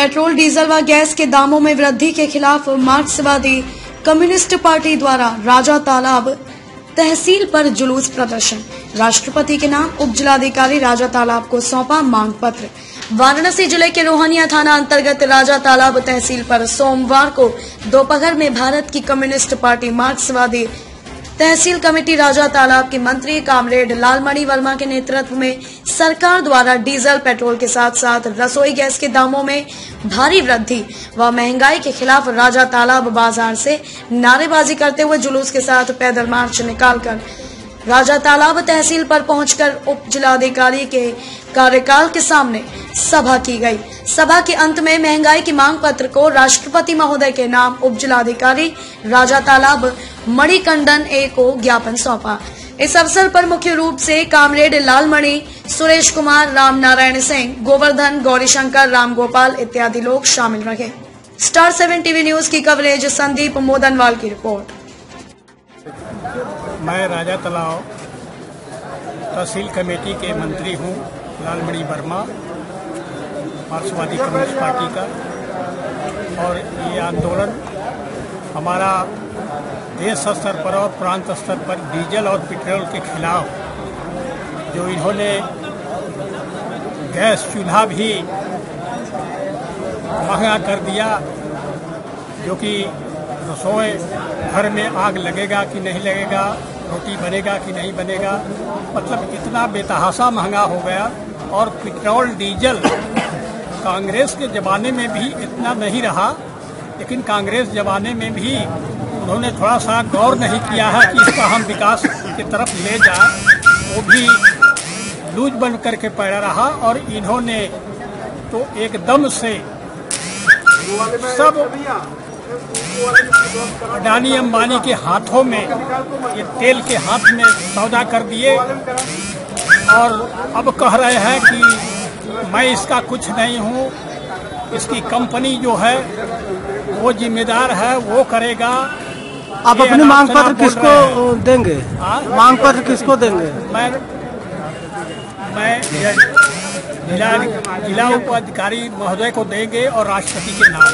Petrol, diesel व gas के दामों में वृद्धि के खिलाफ मार्क्सवादी कम्युनिस्ट पार्टी द्वारा राजा तालाब तहसील पर जुलूस प्रदर्शन। राष्ट्रपति के नाम उप जिलाधिकारी राजा तालाब को सौंपा मांग पत्र। वाराणसी ज़िले के रोहनिया थाना अंतर्गत राजा तालाब तहसील पर सोमवार को दोपहर में भारत की कम्युनिस्ट पार्टी मार्क्सवादी तहसील कमेटी राजा तालाब के मंत्री कामरेड लालमणि वर्मा के नेतृत्व में सरकार द्वारा डीजल पेट्रोल के साथ साथ रसोई गैस के दामों में भारी वृद्धि व महँगाई के खिलाफ राजा तालाब बाज़ार से नारेबाजी करते हुए जुलूस के साथ पैदल मार्च निकालकर राजा तालाब तहसील पर पहुंचकर उप जिलाधिकारी के कार्यकाल के सामने सभा की गई। सभा के अंत में महँगाई की मांग पत्र को राष्ट्रपति महोदय के नाम उप जिलाधिकारी राजा तालाब मणिकंडन ए को ज्ञापन सौंपा। इस अवसर पर मुख्य रूप से कामरेड लालमणि, सुरेश कुमार, राम नारायण सिंह, गोवर्धन, गौरीशंकर, राम गोपाल इत्यादि लोग शामिल रहे। स्टार सेवन टीवी न्यूज़ की कवरेज संदीप मोदनवाल की रिपोर्ट। मैं राजा तलाव तहसील कमेटी के मंत्री हूँ, लालमणि वर्मा मार्क्सवादी कम्युनिस्ट पार्टी का। और ये आंदोलन हमारा देश स्तर पर और प्रांत स्तर पर डीजल और पेट्रोल के खिलाफ, जो इन्होंने गैस चूल्हा भी महँगा कर दिया, जो कि रसोई घर में आग लगेगा कि नहीं लगेगा, रोटी बनेगा कि नहीं बनेगा मतलब इतना बेतहासा महँगा हो गया और पेट्रोल, डीजल कांग्रेस के ज़माने में भी इतना नहीं रहा, लेकिन कांग्रेस ज़माने में भी उन्होंने थोड़ा सा गौर नहीं किया है कि इसका हम विकास की तरफ़ ले जाए, वो भी लूज बन करके पड़ा रहा और इन्होंने तो एकदम से सब अडानी अंबानी के हाथों में ये तेल के हाथ में सौदा कर दिए। और अब कह रहे हैं कि मैं इसका कुछ नहीं हूँ। इसकी कंपनी जो है वो जिम्मेदार है वो करेगा। आप अपनी मांग पत्र किसको देंगे? हाँ? मांग पत्र किसको देंगे? मैं मैं जिला जिला उपाधिकारी महोदय को देंगे और राष्ट्रपति के नाम।